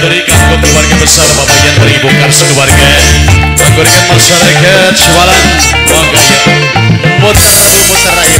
diaturikan ke keluarga besar Bapak Yan dari Ibu Karsa keluarga Menggurikan masyarakat Sewalan Monggo ya Putar diputar aja